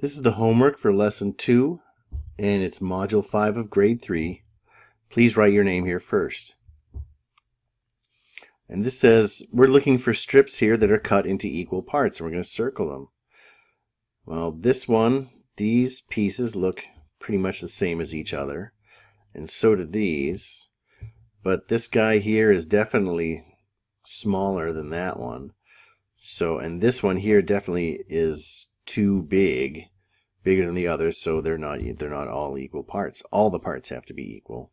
This is the homework for lesson 2 and it's module 5 of grade 3. Please write your name here first. And this says we're looking for strips here that are cut into equal parts and we're going to circle them. Well this one, these pieces look pretty much the same as each other and so do these. But this guy here is definitely smaller than that one. So, and this one here definitely is too big, bigger than the others, so they're not they're not all equal parts. All the parts have to be equal.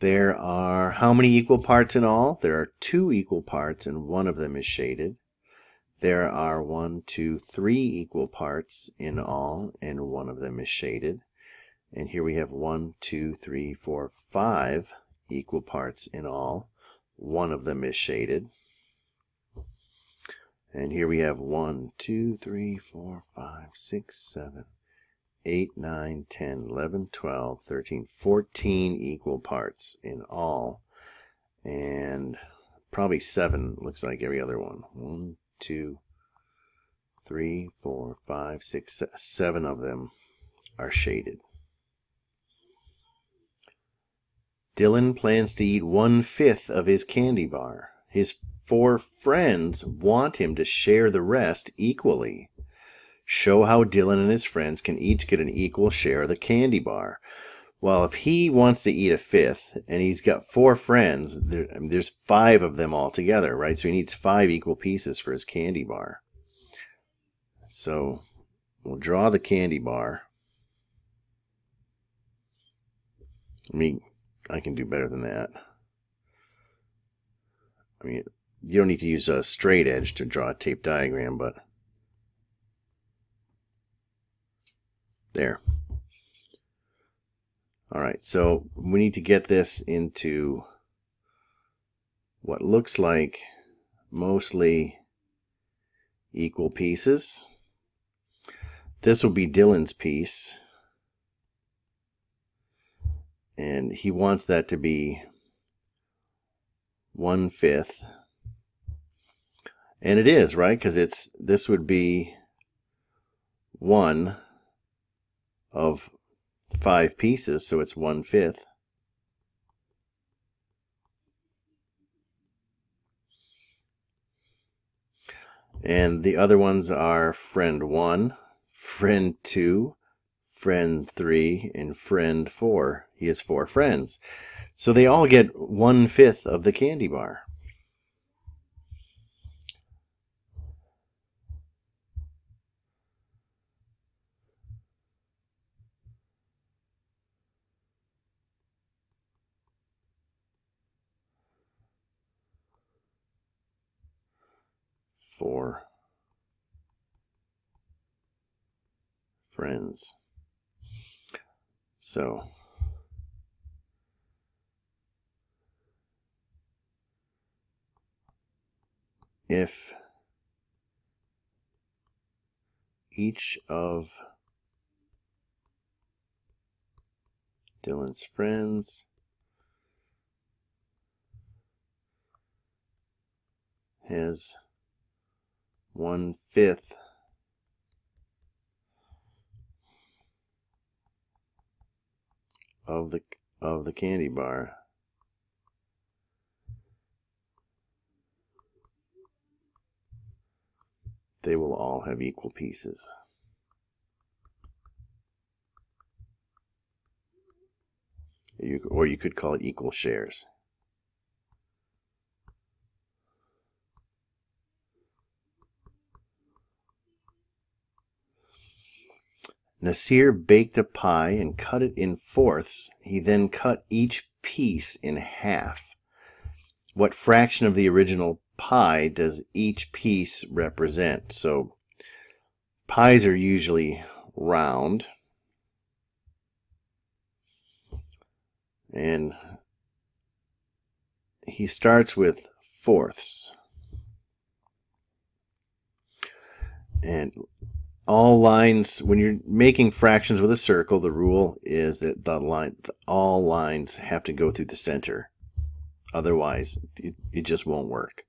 There are how many equal parts in all? There are two equal parts and one of them is shaded. There are one, two, three equal parts in all and one of them is shaded. And here we have one, two, three, four, five equal parts in all. One of them is shaded. And here we have 1, 2, 3, 4, 5, 6, 7, 8, 9, 10, 11, 12, 13, 14 equal parts in all. And probably 7 looks like every other one. 1, 2, 3, 4, 5, 6, 7 of them are shaded. Dylan plans to eat one fifth of his candy bar. His four friends want him to share the rest equally. Show how Dylan and his friends can each get an equal share of the candy bar. Well, if he wants to eat a fifth and he's got four friends, there, I mean, there's five of them all together, right? So he needs five equal pieces for his candy bar. So we'll draw the candy bar. I mean, I can do better than that. I mean, you don't need to use a straight edge to draw a tape diagram, but there. All right, so we need to get this into what looks like mostly equal pieces. This will be Dylan's piece. And he wants that to be one fifth and it is, right? Because it's this would be one of five pieces, so it's one fifth. And the other ones are friend one, friend two, friend three, and friend four. He has four friends. So they all get one fifth of the candy bar. For friends. So, if each of Dylan's friends has one fifth of the of the candy bar. They will all have equal pieces. You, or you could call it equal shares. Nasir baked a pie and cut it in fourths. He then cut each piece in half. What fraction of the original pie does each piece represent? So pies are usually round. And he starts with fourths. And all lines when you're making fractions with a circle the rule is that the line all lines have to go through the center otherwise it, it just won't work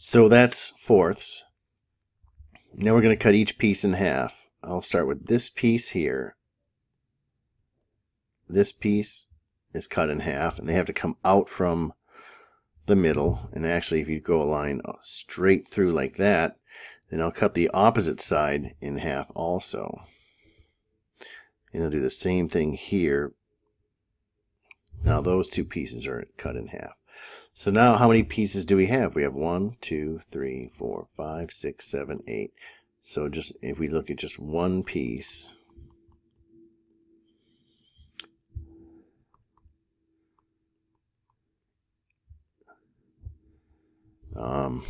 So that's fourths. Now we're going to cut each piece in half. I'll start with this piece here. This piece is cut in half, and they have to come out from the middle. And actually, if you go a line uh, straight through like that, then I'll cut the opposite side in half also. And I'll do the same thing here. Now those two pieces are cut in half. So now how many pieces do we have? We have one, two, three, four, five, six, seven, eight. So just if we look at just one piece, um,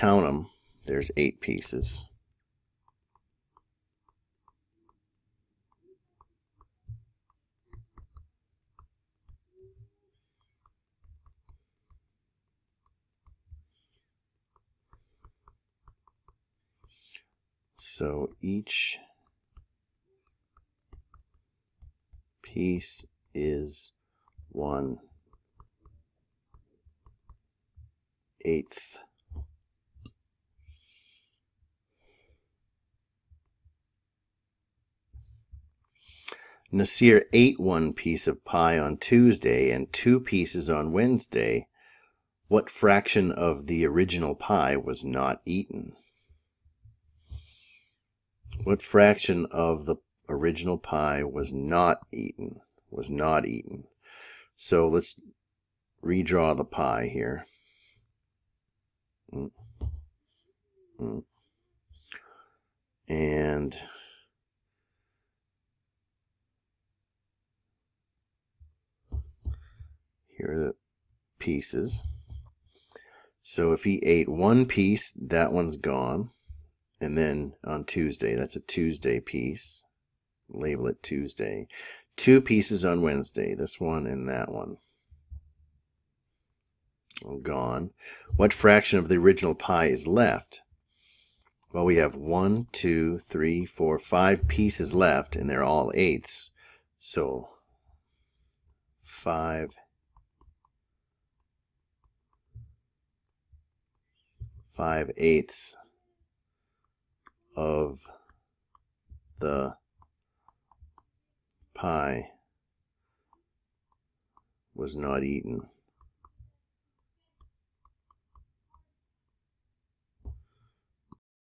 count them, there's eight pieces. So each piece is one eighth. Nasir ate one piece of pie on Tuesday and two pieces on Wednesday. What fraction of the original pie was not eaten? What fraction of the original pie was not eaten? Was not eaten. So let's redraw the pie here. Mm. Mm. And here are the pieces. So if he ate one piece, that one's gone. And then on Tuesday, that's a Tuesday piece. Label it Tuesday. Two pieces on Wednesday, this one and that one. Gone. What fraction of the original pie is left? Well, we have one, two, three, four, five pieces left, and they're all eighths. So, five five eighths of the pie was not eaten.